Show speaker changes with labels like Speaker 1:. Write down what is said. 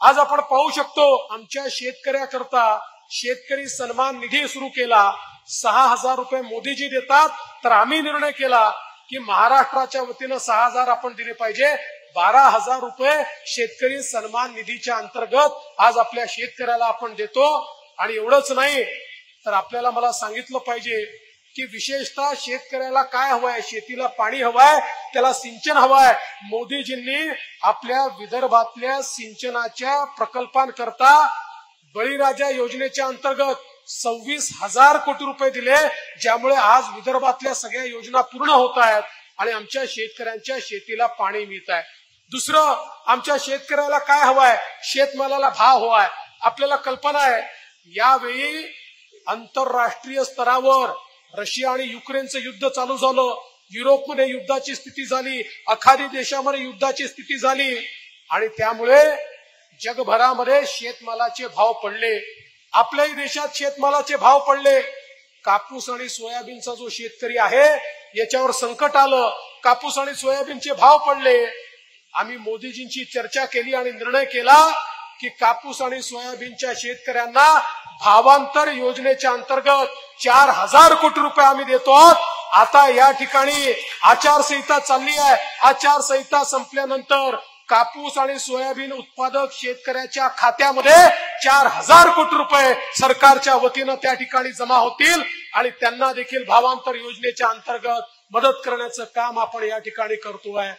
Speaker 1: आज आपण पाहू शकतो आमच्या शेतकऱ्याकरता शेतकरी सन्मान निधी सुरू केला. सहा हजार रुपये मोदीजी देतात तर आम्ही निर्णय केला की महाराष्ट्राच्या वतीनं सहा हजार आपण दिले पाहिजे. बारा हजार रुपये शेतकरी सन्मान निधीच्या अंतर्गत आज आपल्या शेतकऱ्याला आपण देतो. आणि एवढंच नाही तर आपल्याला मला सांगितलं पाहिजे की विशेषतः शेतकऱ्याला काय हवंय? शेतीला पाणी हवंय त्याला सिंचन हवंय. मोदीजींनी आपल्या विदर्भातल्या सिंचनाच्या प्रकल्पांकरता बळीराजा योजनेच्या अंतर्गत सव्वीस हजार कोटी रुपये दिले ज्यामुळे आज विदर्भातल्या सगळ्या योजना पूर्ण होत आहेत आणि आमच्या शेतकऱ्यांच्या शेतीला पाणी मिळत आहे. दुसरं आमच्या शेतकऱ्याला काय हवंय? शेतमालाला भाव हवाय. आपल्याला कल्पना आहे यावेळी आंतरराष्ट्रीय स्तरावर रशिया आणि युक्रेनचं युद्ध चालू झालं. युरोपमध्ये युद्धाची स्थिती झाली. अखादी देशामध्ये युद्धाची स्थिती झाली. आणि त्यामुळे जगभरामध्ये शेतमालाचे भाव पडले. आपल्याही देशात शेतमालाचे भाव पडले. कापूस आणि सोयाबीनचा जो शेतकरी आहे याच्यावर संकट आलं. कापूस आणि सोयाबीनचे भाव पडले. आम्ही मोदीजींची चर्चा केली आणि निर्णय केला की कापूस आणि सोयाबीनच्या शेतकऱ्यांना भावांतर योजनेच्या अंतर्गत चार हजार कोटी रुपये आम्ही देतो आहोत. आता या ठिकाणी आचारसंहिता चालली आहे. आचारसंहिता संपल्यानंतर कापूस आणि सोयाबीन उत्पादक शेतकऱ्याच्या खात्यामध्ये चार हजार कोटी रुपये सरकारच्या वतीनं त्या ठिकाणी जमा होतील आणि त्यांना देखील भावांतर योजनेच्या अंतर्गत मदत करण्याचं काम आपण या ठिकाणी करतोय.